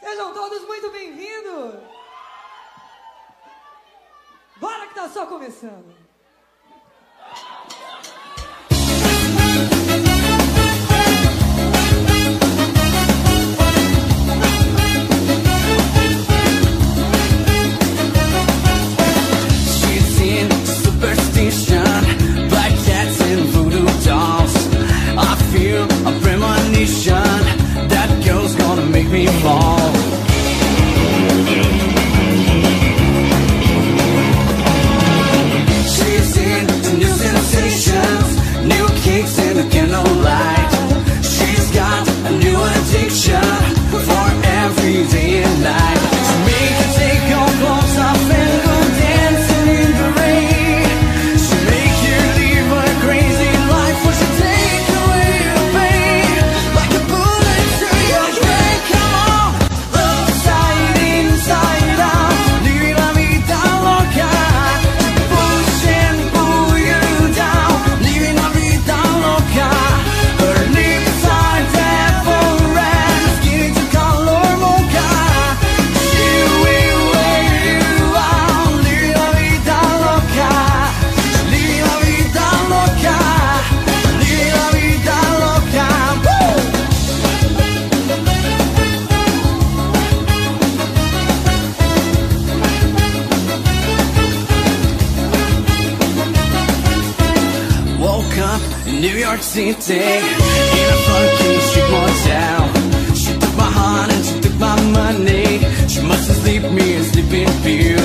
Sejam todos muito bem-vindos! Bora que tá só começando! been fear.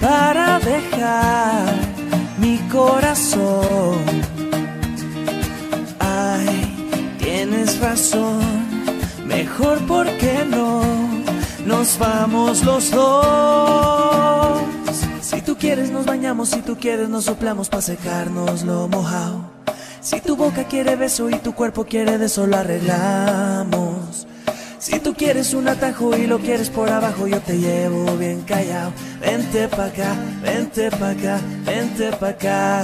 para dejar mi corazón. Ay, tienes razón, mejor porque no nos vamos los dos. Si tú quieres nos bañamos, si tú quieres nos soplamos para secarnos lo mojado. Si tu boca quiere beso y tu cuerpo quiere de eso lo arreglamos. Si tú quieres un atajo y lo quieres por abajo, yo te llevo bien callado. Vente pa' acá, vente pa' acá, vente pa' acá.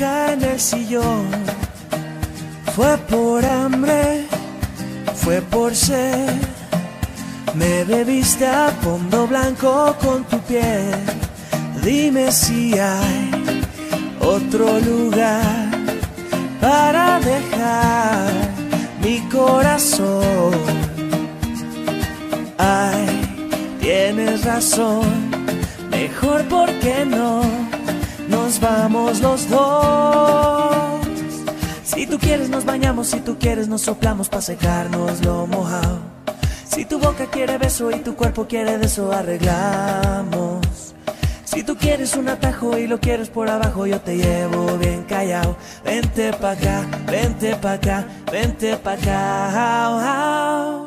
En el sillón. Fue por hambre, fue por sed. Me bebiste a fondo blanco con tu piel. Dime si hay otro lugar para dejar mi corazón. Ay, tienes razón, mejor porque no nos vamos los dos. Si tú quieres nos bañamos, si tú quieres nos soplamos para secarnos lo mojado. Si tu boca quiere beso y tu cuerpo quiere de eso arreglamos. Si tú quieres un atajo y lo quieres por abajo, yo te llevo bien callado. Vente pa' acá, vente pa' acá, vente pa' acá.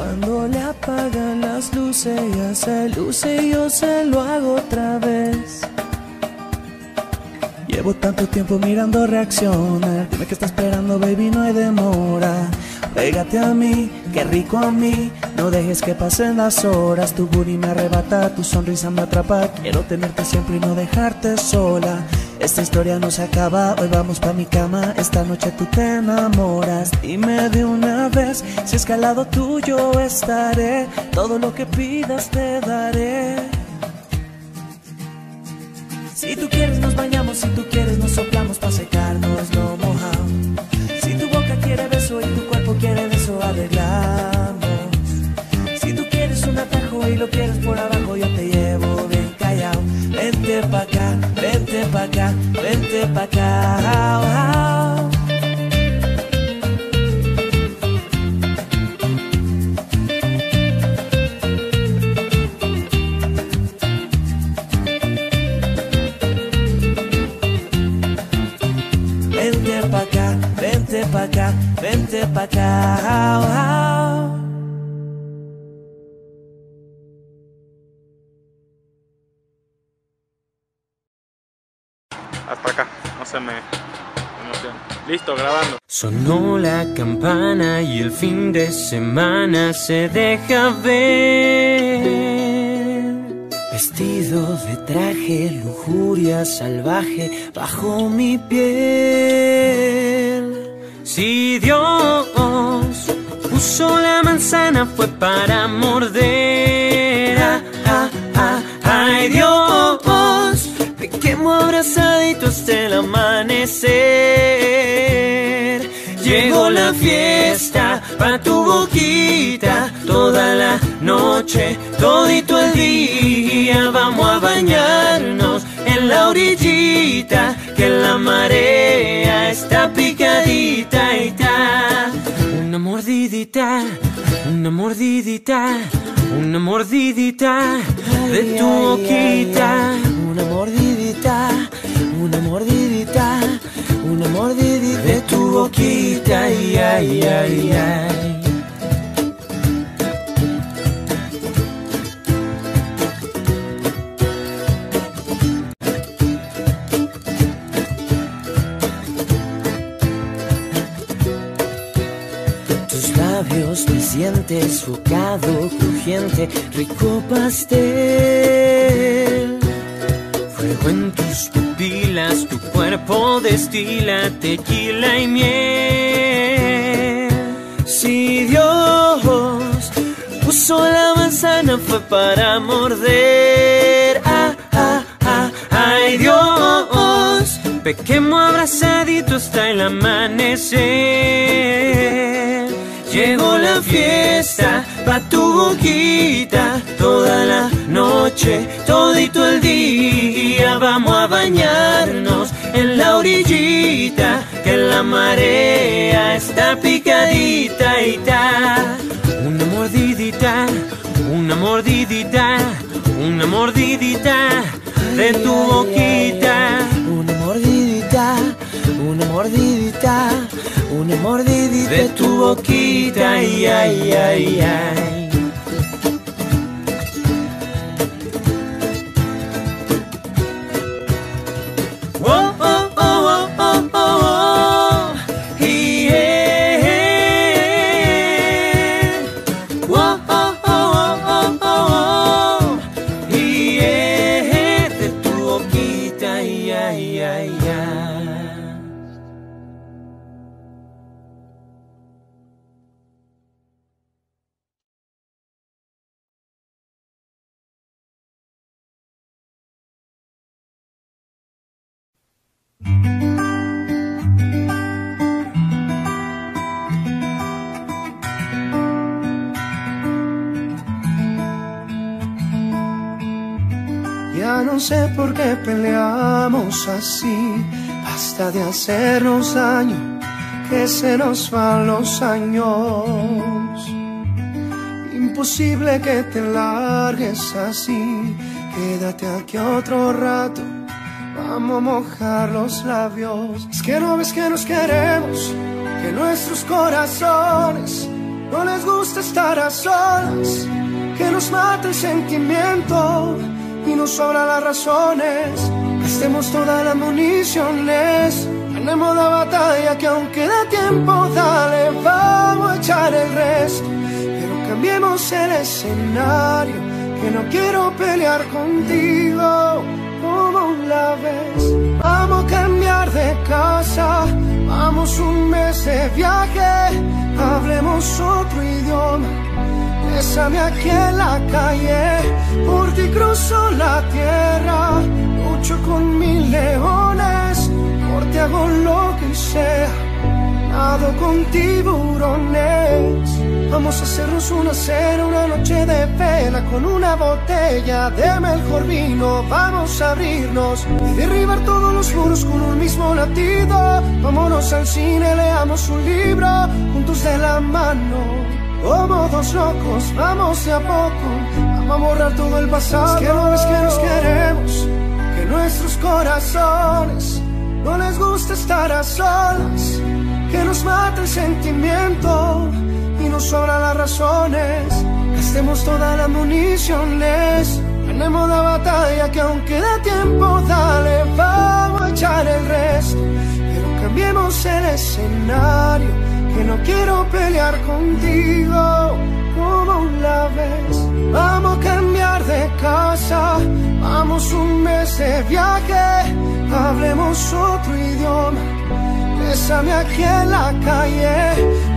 Cuando le apagan las luces. Ya se luce y yo se lo hago otra vez. Llevo tanto tiempo mirando reaccionar. Dime que está esperando, baby, no hay demora. Pégate a mí, qué rico a mí. No dejes que pasen las horas. Tu booty me arrebata, tu sonrisa me atrapa. Quiero tenerte siempre y no dejarte sola. Esta historia no se acaba, hoy vamos pa' mi cama. Esta noche tú te enamoras. Dime de una vez si es que al lado tuyo estaré. Todo lo que pidas te daré. Si tú quieres nos bañamos, si tú quieres nos soplamos para secarnos lo mojado. Si tu boca quiere beso y tu cuerpo quiere beso, arreglamos. Si tú quieres un atajo y lo quieres por abajo, pa' acá, vente pa' acá. au, au. Vente pa' acá, vente pa' acá, vente pa' acá. au, Listo, grabando. Sonó la campana y el fin de semana se deja ver. Vestido de traje, lujuria salvaje bajo mi piel. Si Dios puso la manzana fue para morder. Ah, ah, ah, ay Dios, pequemos abrazadito hasta el amanecer. Llegó la fiesta pa' tu boquita, toda la noche, todito el día. Vamos a bañarnos en la orillita, que la marea está picadita y ta. Una mordidita, una mordidita, una mordidita de tu boquita. Una mordidita, una mordidita, una mordidita de tu boquita. Ay, ay, ay, ay. Tus labios, mis dientes, bocado crujiente, rico pastel. Fuego en tus tu cuerpo destila tequila y miel. Si Dios puso la manzana fue para morder. Ah, ah, ah, ay Dios, pequemos abrazadito hasta el amanecer. Llegó la fiesta pa' tu boquita toda la noche, todito el día. Vamos a bañarnos en la orillita, que la marea está picadita y ta. Una mordidita, una mordidita, una mordidita de tu boquita. Una mordidita, una mordidita, de tu boquita, ay, ay, ay, ay. Sé por qué peleamos así. Basta de hacernos daño, que se nos van los años. Imposible que te largues así. Quédate aquí otro rato. Vamos a mojar los labios. Es que no ves que nos queremos, que nuestros corazones no les gusta estar a solas, que nos mata el sentimiento y nos sobran las razones. Gastemos todas las municiones, ganemos la batalla que aún queda tiempo, dale, vamos a echar el resto. Pero cambiemos el escenario, que no quiero pelear contigo. ¿Cómo la ves? Vamos a cambiar de casa, vamos un mes de viaje, hablemos otro idioma. Bésame aquí en la calle, por ti cruzo la tierra, lucho con mil leones, por ti hago lo que sea, nado con tiburones. Vamos a hacernos una cena, una noche de vela con una botella de mejor vino. Vamos a abrirnos y derribar todos los muros con un mismo latido. Vámonos al cine, leamos un libro juntos de la mano. Como dos locos, vamos de a poco, vamos a borrar todo el pasado. Es que no ves que nos queremos, que nuestros corazones no les gusta estar a solas, que nos mata el sentimiento y nos sobran las razones. Gastemos todas las municiones, ganemos la batalla que aún queda tiempo, dale, vamos a echar el resto. Pero cambiemos el escenario que no quiero pelear contigo. ¿Cómo la ves? Vamos a cambiar de casa, vamos un mes de viaje, hablemos otro idioma. Bésame aquí en la calle,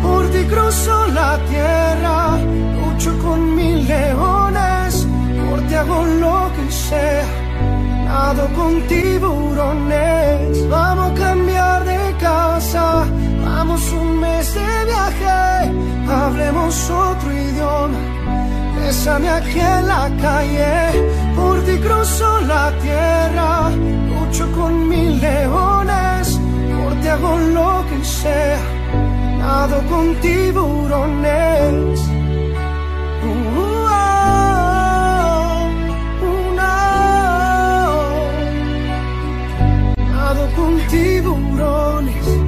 por ti cruzo la tierra, lucho con mil leones, por ti hago lo que sea nado con tiburones. Vamos a cambiar de casa, vamos un mes de viaje, hablemos otro idioma. Bésame aquí en la calle, por ti cruzo la tierra, lucho con mil leones, por ti hago lo que sea, nado con tiburones. Uh, uh, con tiburones.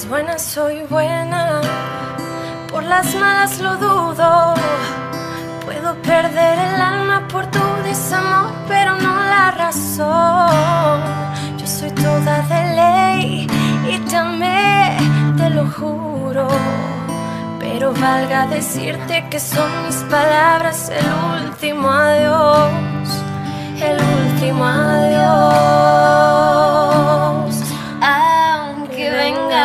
Las buenas soy buena, por las malas lo dudo. Puedo perder el alma por tu desamor, pero no la razón. Yo soy toda de ley y te te lo juro. Pero valga decirte que son mis palabras el último adiós, el último adiós.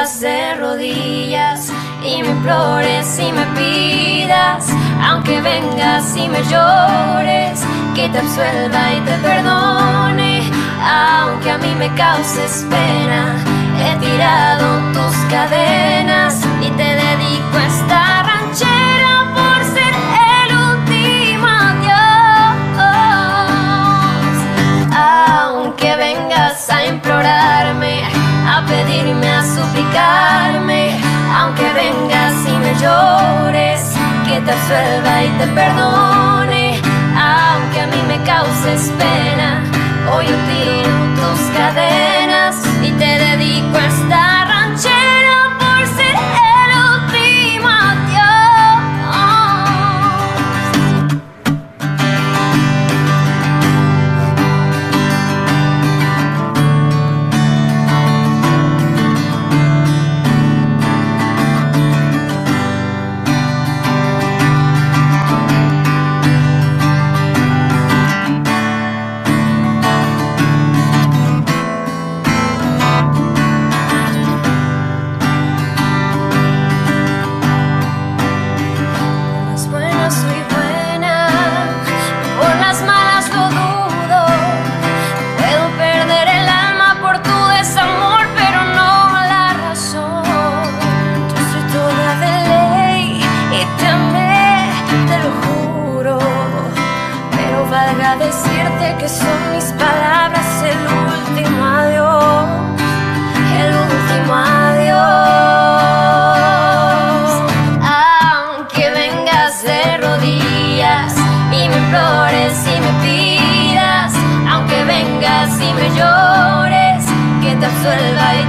Vengas de rodillas y me implores y me pidas, aunque vengas y me llores, que te absuelva y te perdone, aunque a mí me causes pena, he tirado tus cadenas y te dedico esta ranchera por ser el último adiós. Aunque vengas a implorarme, a pedirme, a aunque vengas y me llores, que te absuelva y te perdone, aunque a mí me causes pena, hoy tiro tus cadenas y te dedico esta ranchera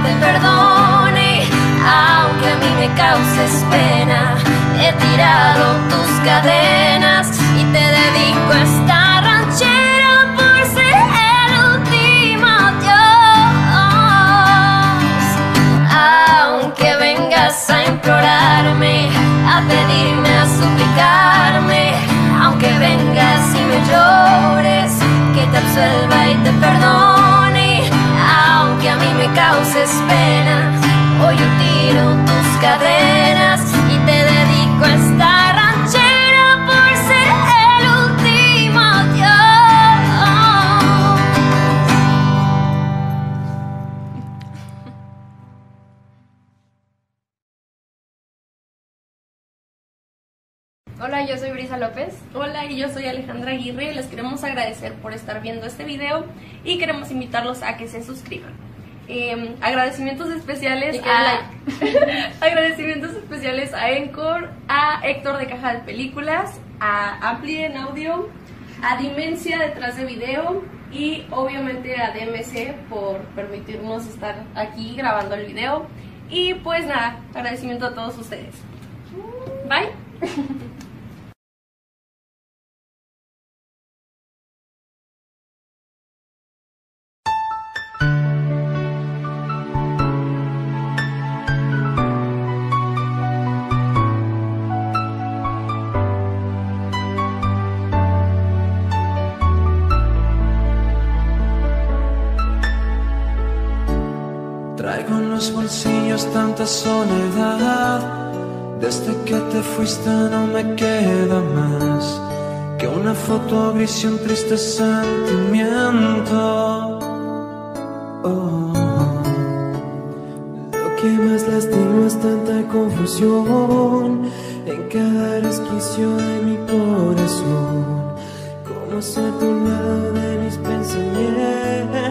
te perdone, aunque a mí me causes pena, he tirado tus cadenas y te dedico a implorarme, a pedirme, a suplicarme, aunque vengas y me llores, que te absuelva y te perdone, causes pena, hoy yo tiro tus cadenas y te dedico esta ranchera por ser el último adiós. Hola, yo soy Brisa López. Hola, y yo soy Alejandra Aguirre. Les queremos agradecer por estar viendo este video y queremos invitarlos a que se suscriban. Eh, agradecimientos especiales a agradecimientos especiales a Encore, a Héctor de Caja de Películas, a Ampli en Audio, a Dimensia detrás de video y obviamente a DMC por permitirnos estar aquí grabando el video. Y pues nada, agradecimiento a todos ustedes. Bye. tanta soledad. Desde que te fuiste no me queda más que una foto gris y un triste sentimiento. Oh. Lo que más lastima es tanta confusión en cada resquicio de mi corazón. ¿Cómo ser tu lado de mis pensamientos?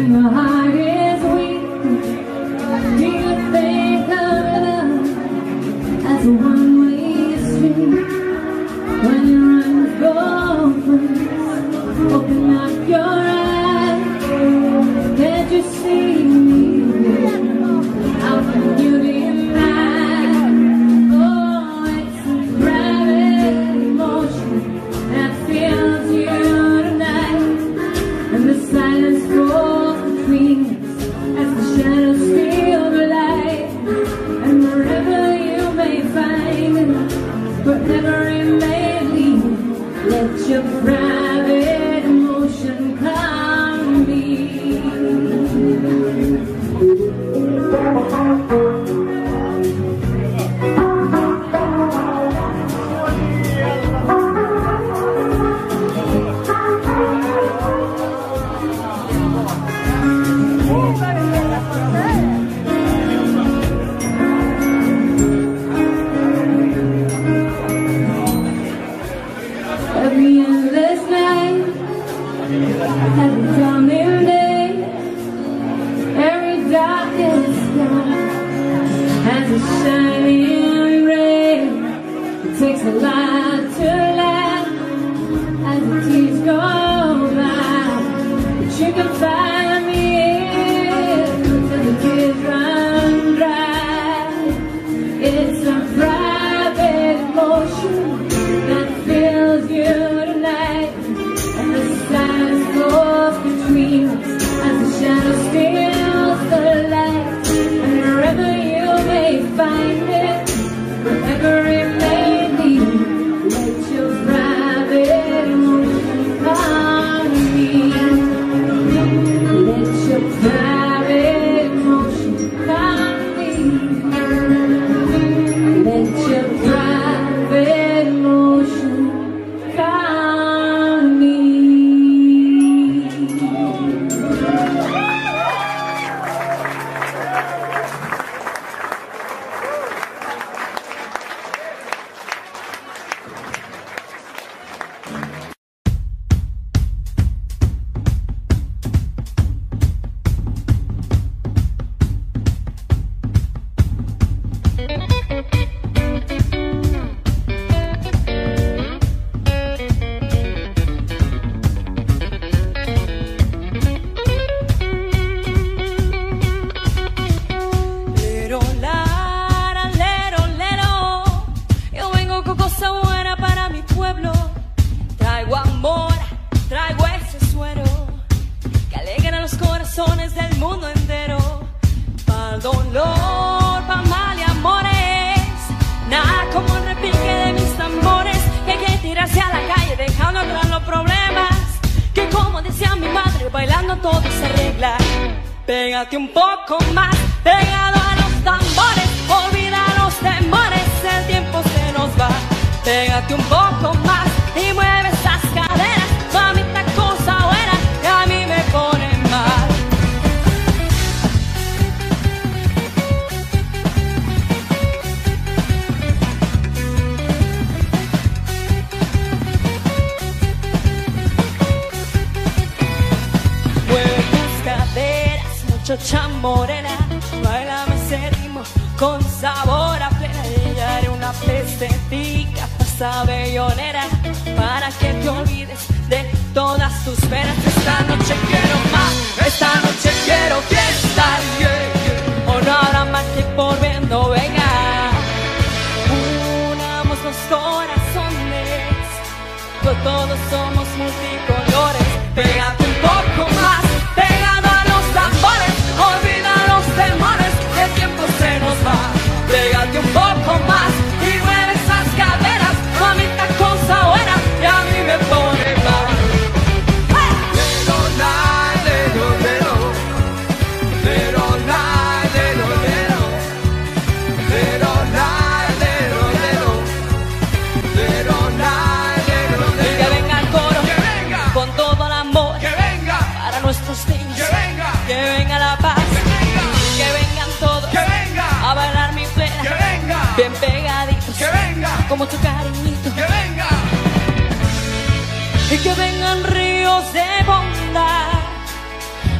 in the.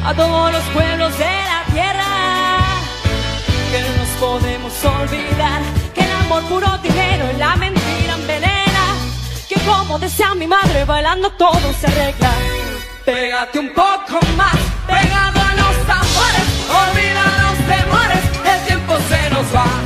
a todos los pueblos de la tierra. Que no nos podemos olvidar que el amor puro dinero y la mentira envenena. Que como decía mi madre, bailando todo se arregla. Pégate un poco más, pegado a los amores, olvida los temores, el tiempo se nos va.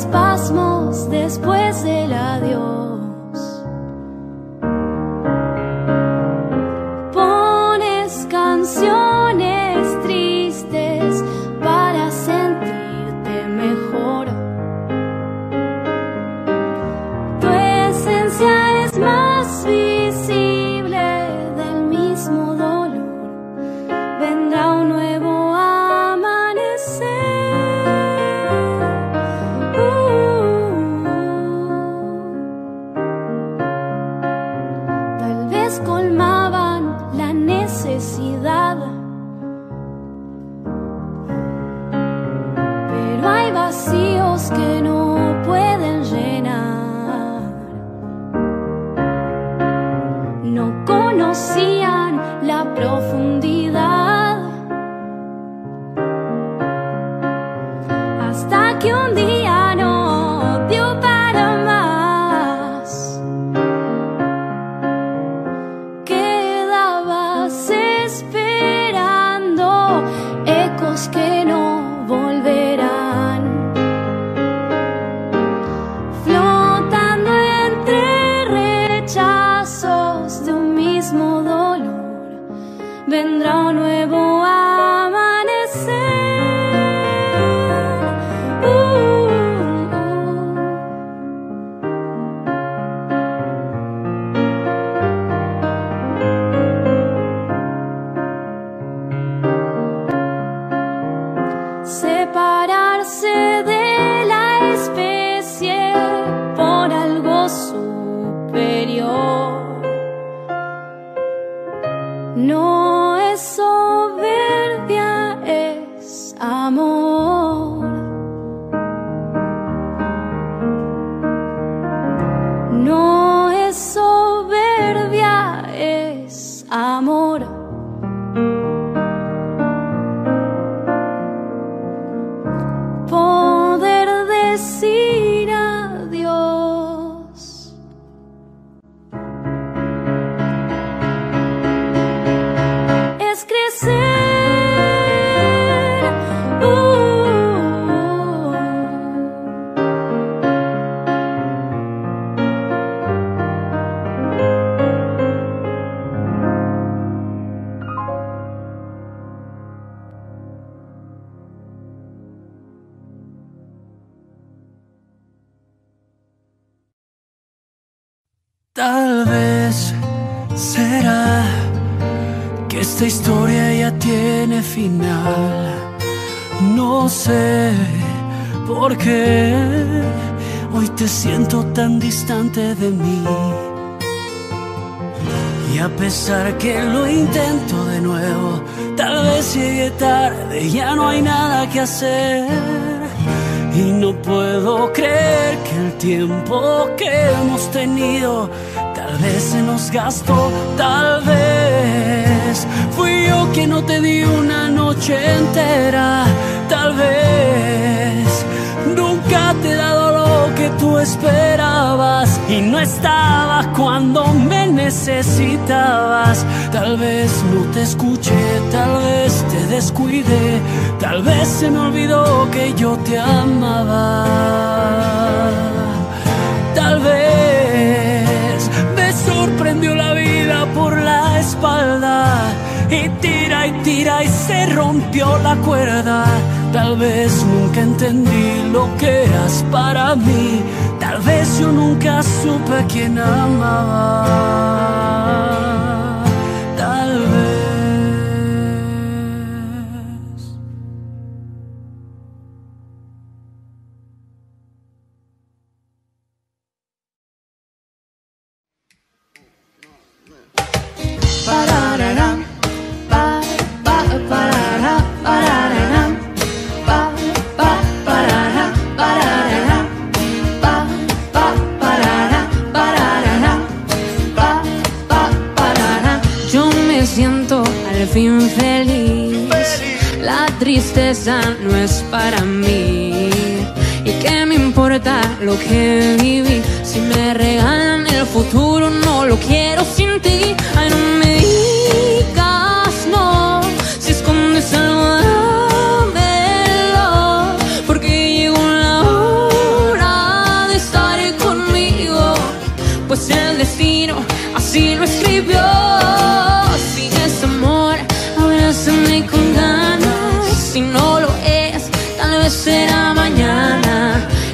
Espasmos después del adiós. Final. No sé por qué hoy te siento tan distante de mí. Y a pesar que lo intento de nuevo, tal vez llegue tarde, ya no hay nada que hacer. Y no puedo creer que el tiempo que hemos tenido tal vez se nos gastó, tal vez fui yo quien no te di una noche entera, tal vez nunca te he dado lo que tú esperabas y no estaba cuando me necesitabas. Tal vez no te escuché, tal vez te descuidé, tal vez se me olvidó que yo te amaba. Y tira y tira y se rompió la cuerda. Tal vez nunca entendí lo que eras para mí. Tal vez yo nunca supe quién amaba. Al fin feliz. La tristeza no es para mí. ¿Y qué me importa lo que viví? Si me regalan el futuro, no lo quiero sin ti. Ay, no me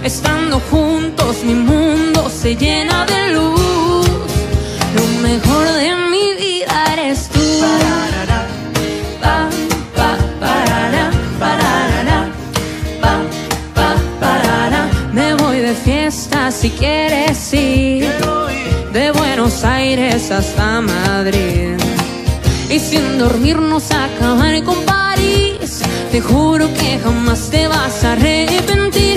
Estando juntos, mi mundo se llena de luz. Lo mejor de mi vida eres tú. Me voy de fiesta si quieres ir. De Buenos Aires hasta Madrid. Y sin dormirnos acabar con París. Te juro que jamás te vas a arrepentir.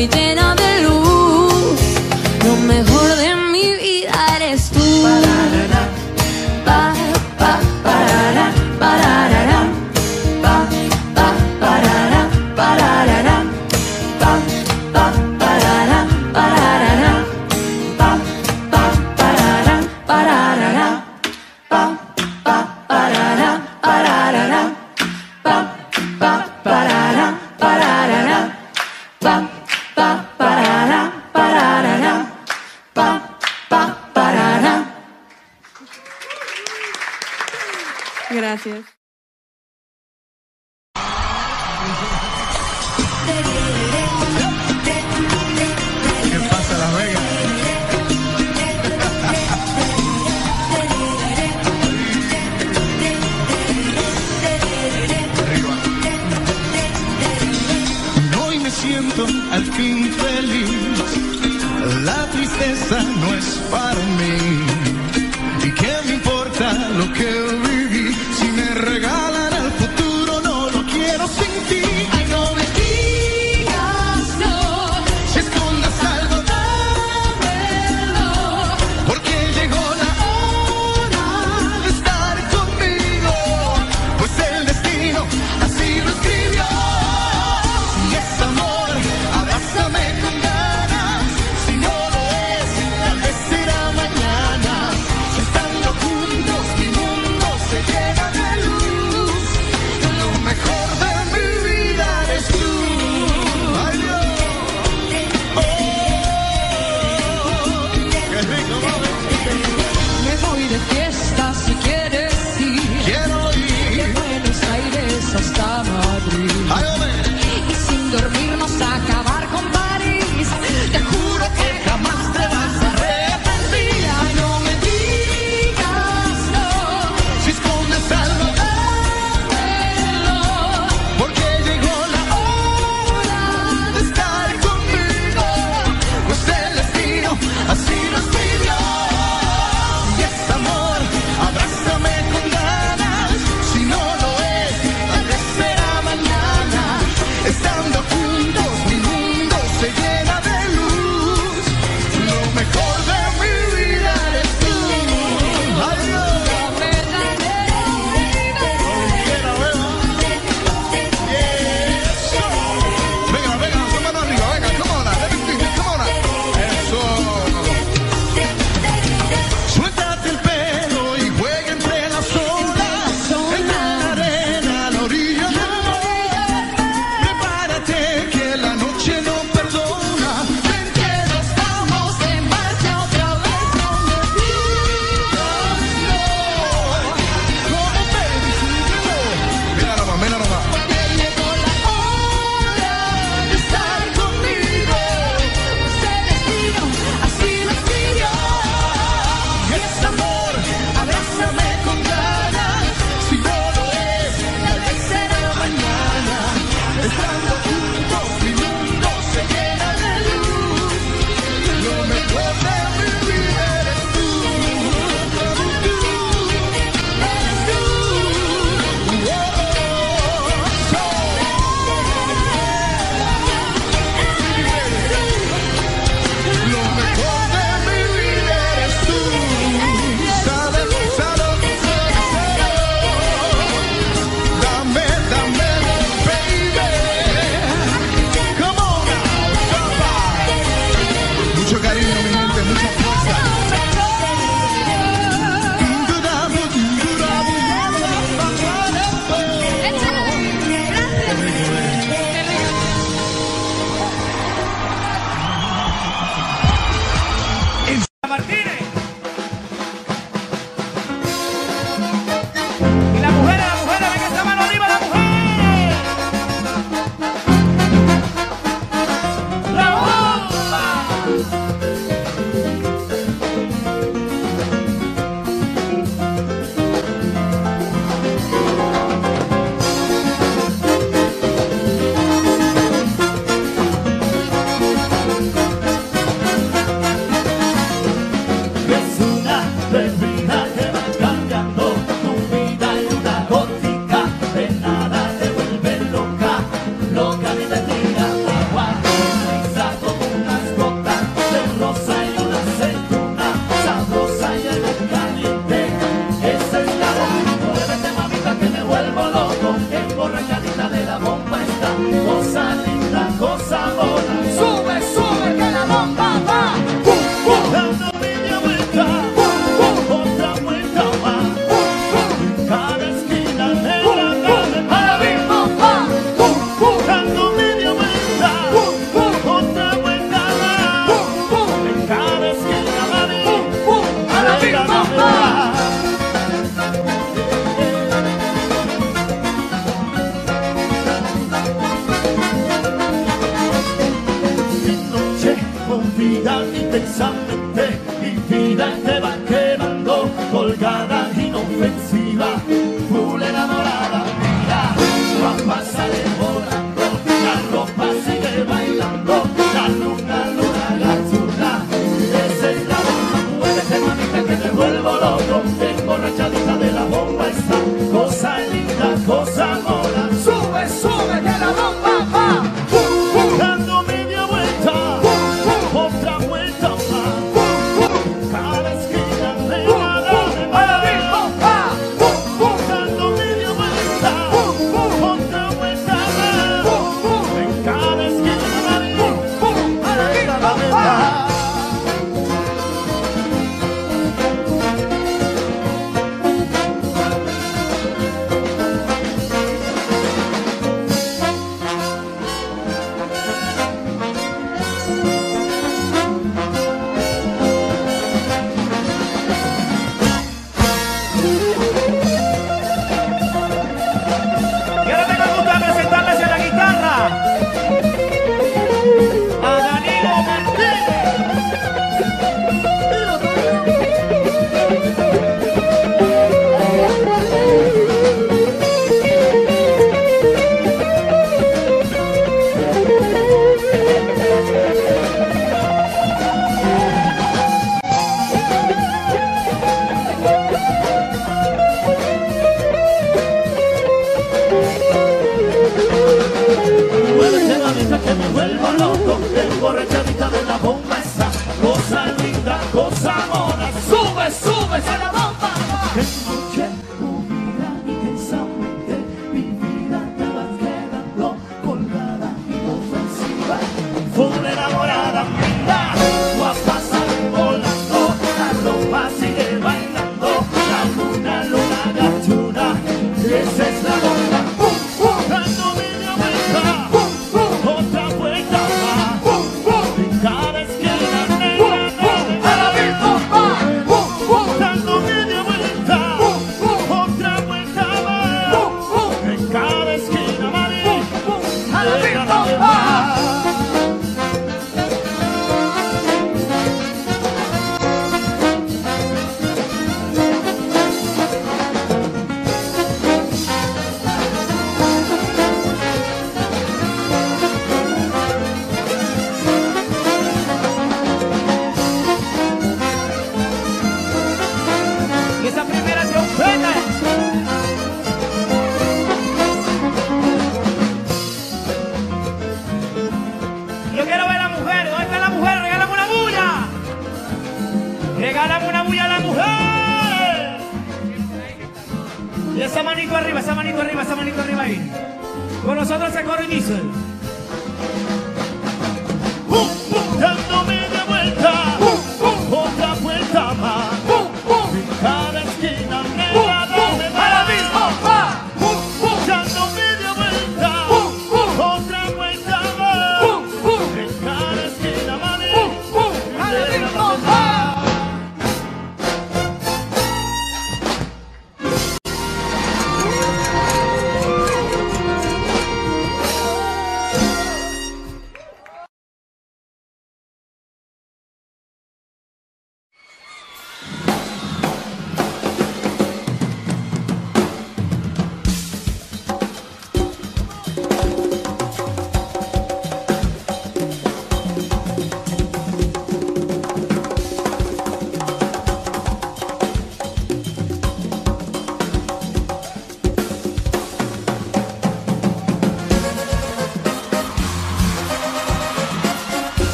Mundo se llena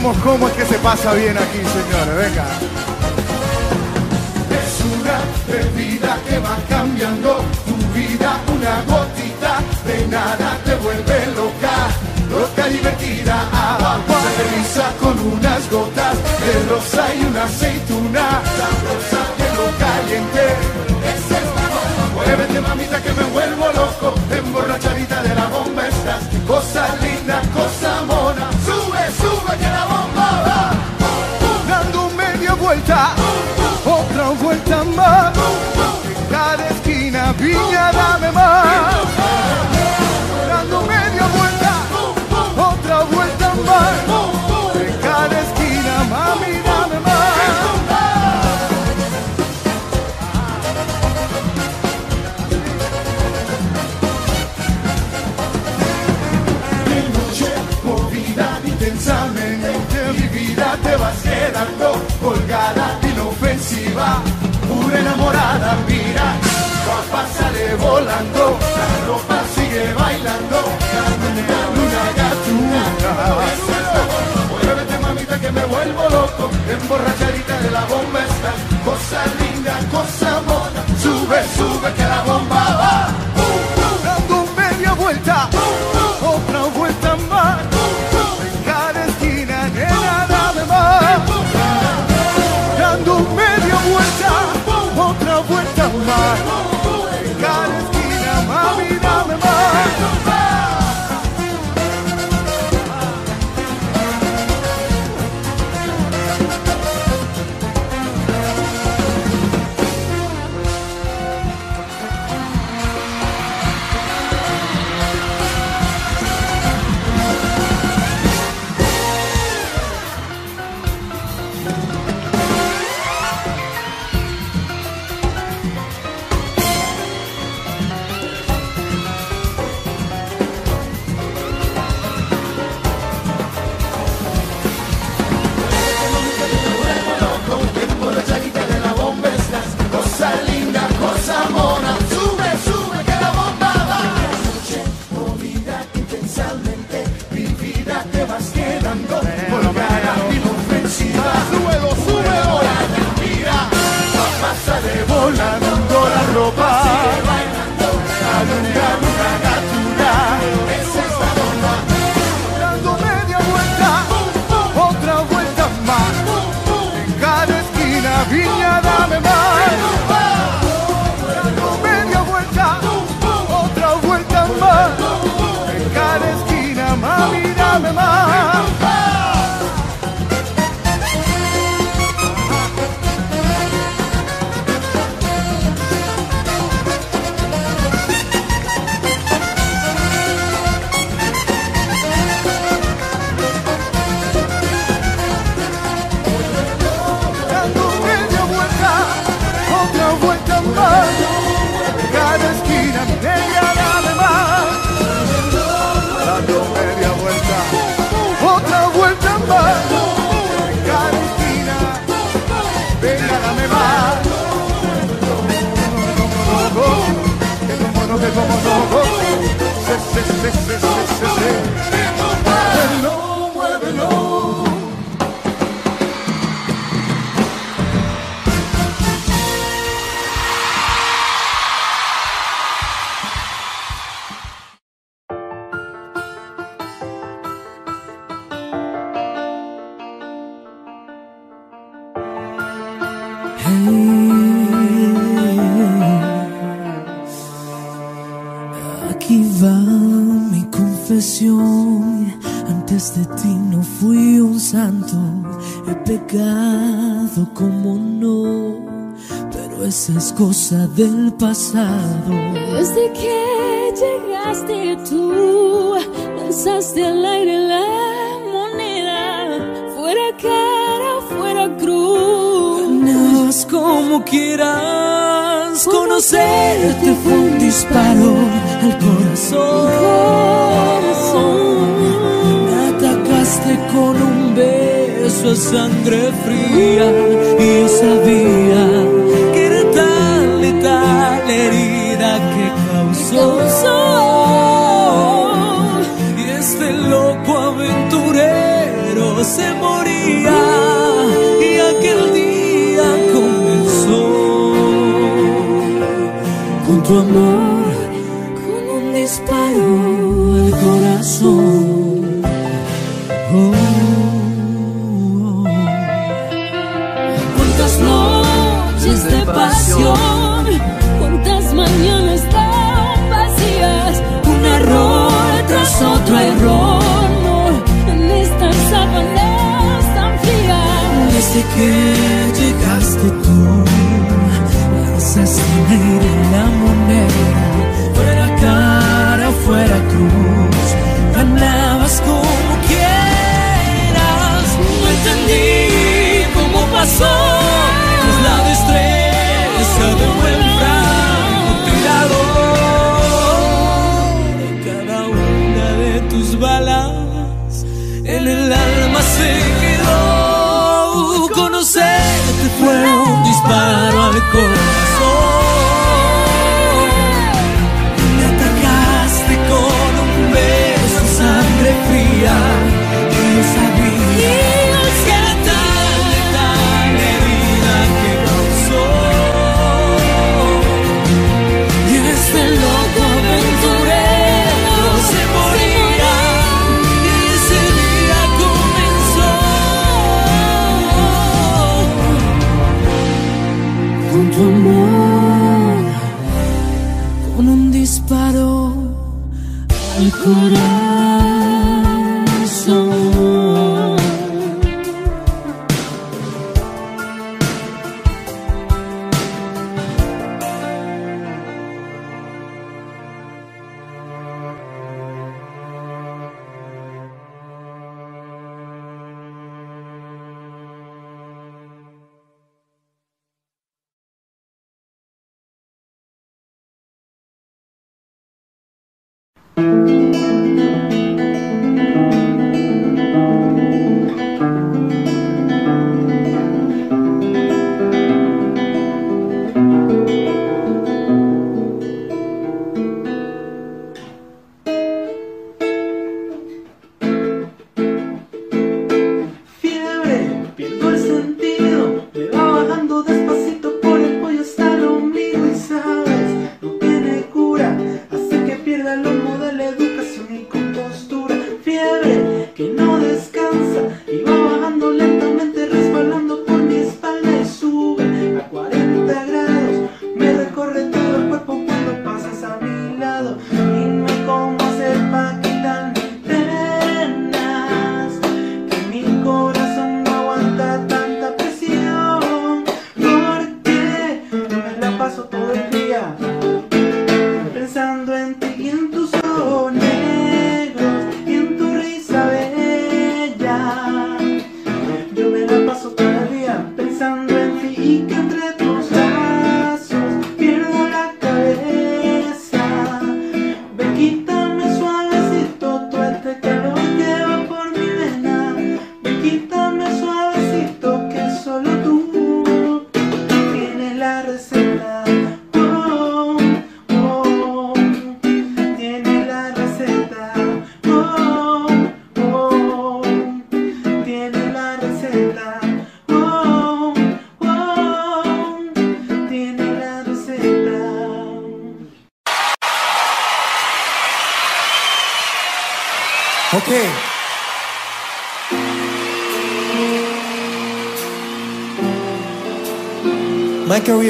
sabemos cómo es que se pasa bien aquí, señores. Venga. Es una bebida que va cambiando tu vida, una gotita de nada te vuelve loca, loca y divertida. Agua se con unas gotas de rosa y una aceituna. Go. doblando la ropa. veces del pasado. Desde que llegaste tú, lanzaste al aire la moneda, fuera cara, fuera cruz. Ganas como quieras, conocerte fue un disparo al corazón. Atacaste con un beso a sangre fría y yo sabía você morrer.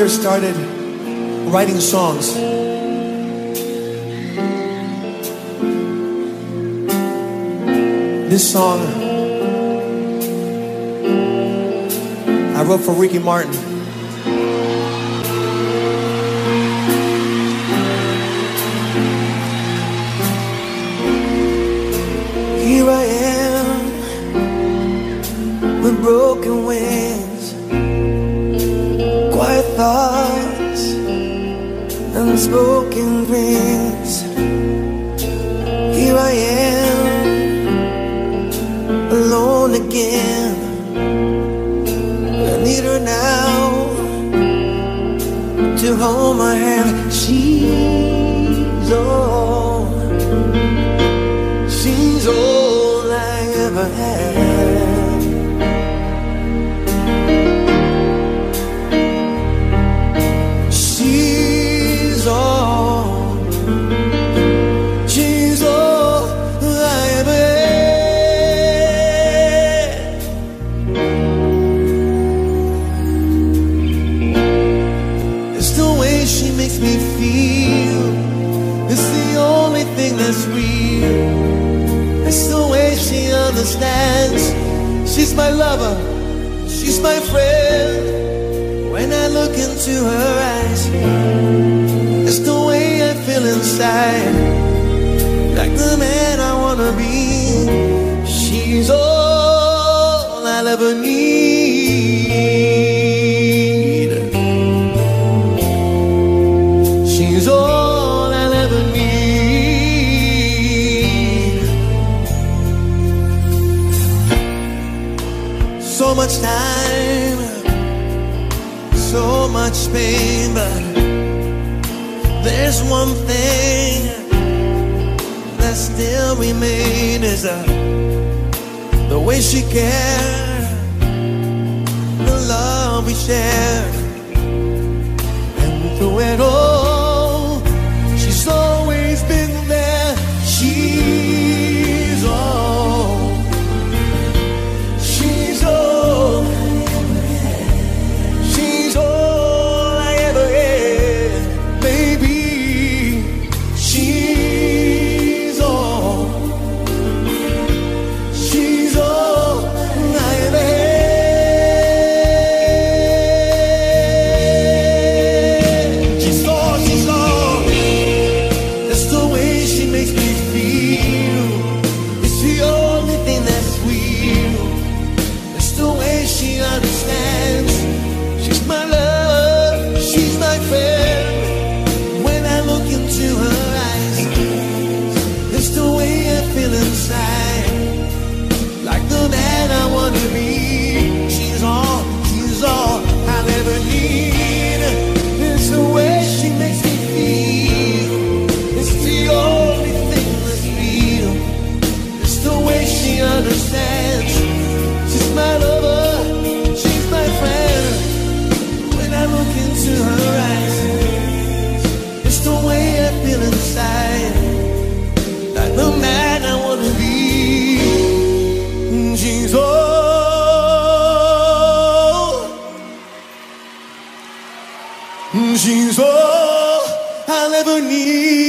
Started writing songs. This song I wrote for Ricky Martin. thoughts Unspoken dreams Here I am Alone again. I need her now To hold my hand. 和你。